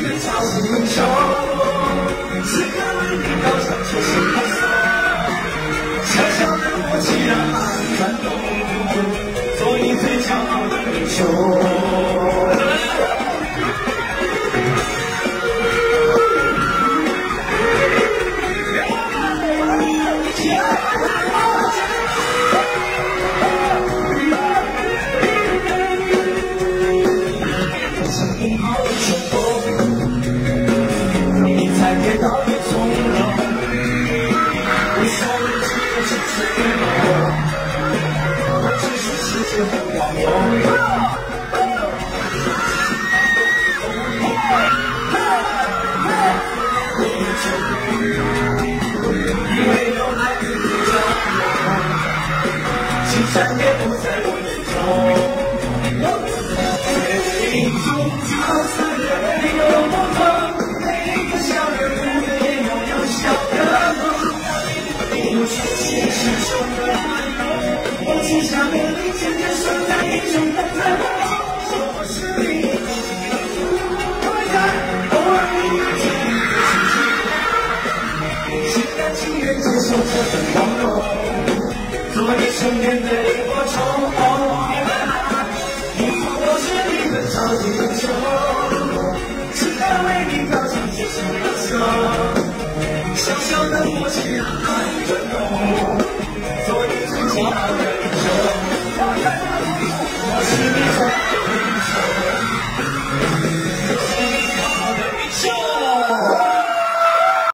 最骄傲英雄，此刻为你高唱声欢呼。小小的我，既然很感动，做你最骄傲的英雄。就是网游。我只想和你牵。在梦中，我是你永远偶尔依偎的，心甘情愿接受这份光荣。做你身边的萤火虫，你我是你的超级英雄，现在为你高兴，这尽了。小小的我，喜欢转动，做一只骄傲的英雄。Thank you.